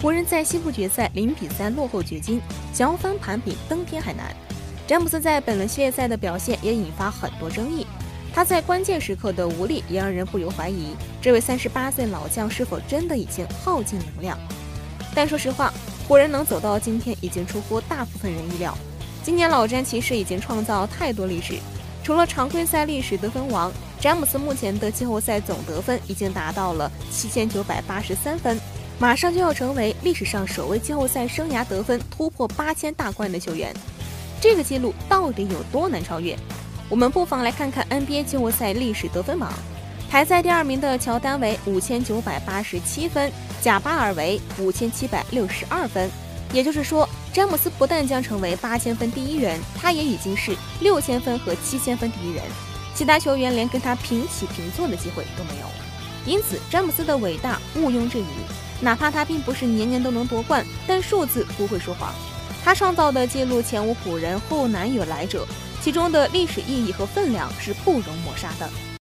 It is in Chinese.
湖人在西部决赛零比三落后掘金，想要翻盘比登天还难。詹姆斯在本轮系列赛的表现也引发很多争议，他在关键时刻的无力也让人不由怀疑，这位三十八岁老将是否真的已经耗尽能量？但说实话，湖人能走到今天已经出乎大部分人意料。今年老詹其实已经创造太多历史，除了常规赛历史得分王，詹姆斯目前的季后赛总得分已经达到了七千九百八十三分，马上就要成为历史上首位季后赛生涯得分突破八千大关的球员。这个记录到底有多难超越？我们不妨来看看 NBA 季后赛历史得分榜，排在第二名的乔丹为五千九百八十七分，贾巴尔为五千七百六十二分。也就是说，詹姆斯不但将成为八千分第一人，他也已经是六千分和七千分第一人，其他球员连跟他平起平坐的机会都没有。因此，詹姆斯的伟大毋庸置疑。哪怕他并不是年年都能夺冠，但数字不会说谎。他创造的记录前无古人，后难有来者，其中的历史意义和分量是不容抹杀的。